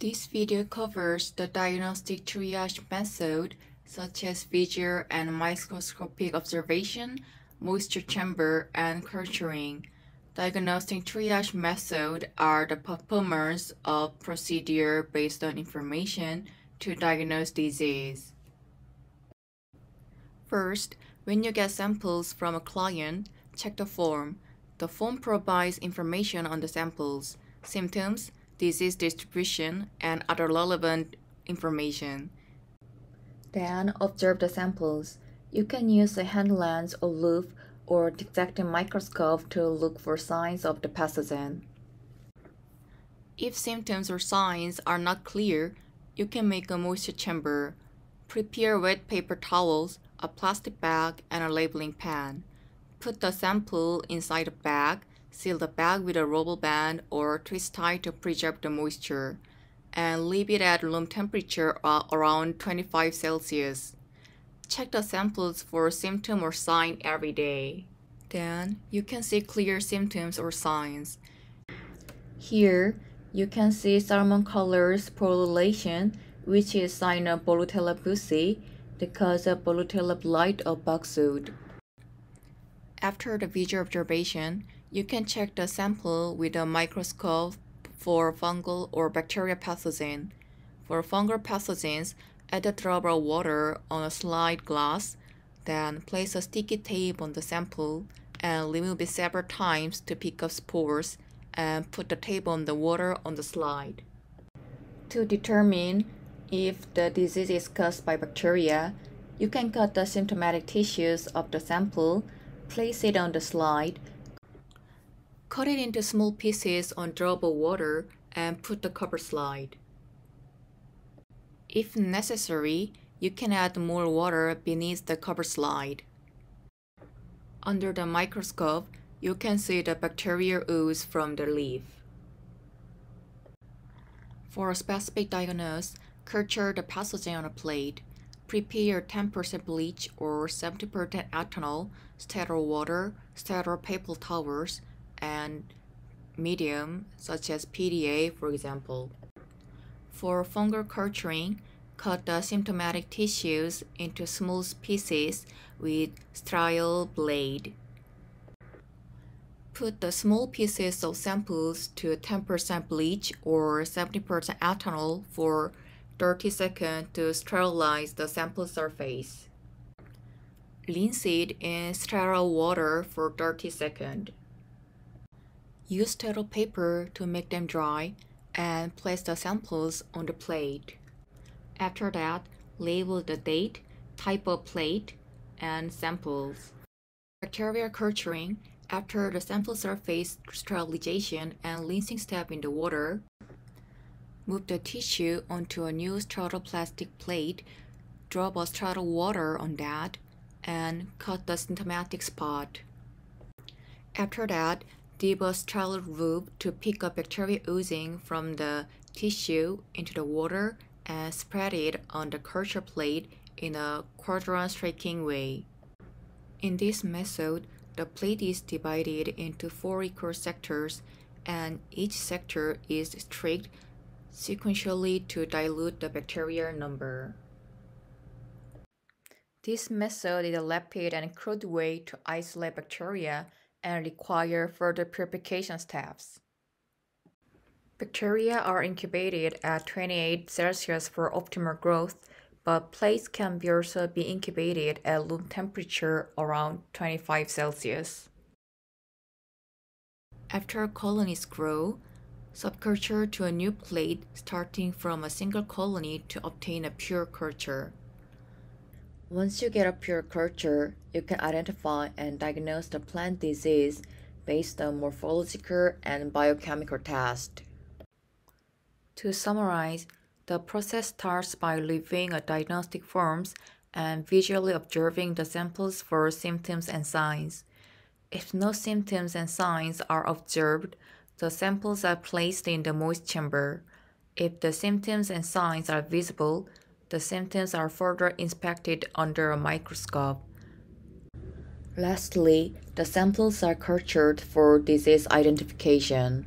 This video covers the diagnostic triage method such as visual and microscopic observation, moisture chamber, and culturing. Diagnostic triage method are the performance of procedure based on information to diagnose disease. First, when you get samples from a client, check the form. The form provides information on the samples, symptoms, disease distribution, and other relevant information. Then observe the samples. You can use a hand lens or loupe or dissecting microscope to look for signs of the pathogen. If symptoms or signs are not clear, you can make a moisture chamber. Prepare wet paper towels, a plastic bag, and a labeling pen. Put the sample inside the bag, seal the bag with a rubber band or twist tie to preserve the moisture and leave it at room temperature around 25 Celsius. Check the samples for symptom or sign every day. Then you can see clear symptoms or signs. Here, you can see salmon color sporulation, which is sign of Volutella buxi, the cause of Volutella blight or bugfoot. After the visual observation, you can check the sample with a microscope for fungal or bacterial pathogen. For fungal pathogens, add a drop of water on a slide glass, then place a sticky tape on the sample and remove it several times to pick up spores and put the tape on the water on the slide. To determine if the disease is caused by bacteria, you can cut the symptomatic tissues of the sample, place it on the slide, Cut it into small pieces on drawable water and put the cover slide. If necessary, you can add more water beneath the cover slide. Under the microscope, you can see the bacterial ooze from the leaf. For a specific diagnosis, culture the pathogen on a plate. Prepare 10% bleach or 70% ethanol, sterile water, sterile paper towels, and medium, such as PDA, for example. For fungal culturing, cut the symptomatic tissues into smooth pieces with sterile blade. Put the small pieces of samples to 10% bleach or 70% ethanol for 30 seconds to sterilize the sample surface. Rinse it in sterile water for 30 seconds. Use sterile paper to make them dry and place the samples on the plate. After that, label the date, type of plate, and samples. Bacterial culturing after the sample surface sterilization and rinsing step in the water. Move the tissue onto a new sterile plastic plate, drop a sterile water on that, and cut the symptomatic spot. After that, Dip a sterile rub to pick up bacteria oozing from the tissue into the water and spread it on the culture plate in a quadrant streaking way. In this method, the plate is divided into four equal sectors and each sector is streaked sequentially to dilute the bacterial number. This method is a rapid and crude way to isolate bacteria and require further purification steps. Bacteria are incubated at 28 Celsius for optimal growth, but plates can be also be incubated at room temperature around 25 Celsius. After colonies grow, subculture to a new plate starting from a single colony to obtain a pure culture. Once you get a pure culture, you can identify and diagnose the plant disease based on morphological and biochemical tests. To summarize, the process starts by reviewing a diagnostic forms and visually observing the samples for symptoms and signs. If no symptoms and signs are observed, the samples are placed in the moist chamber. If the symptoms and signs are visible, the symptoms are further inspected under a microscope. Lastly, the samples are cultured for disease identification.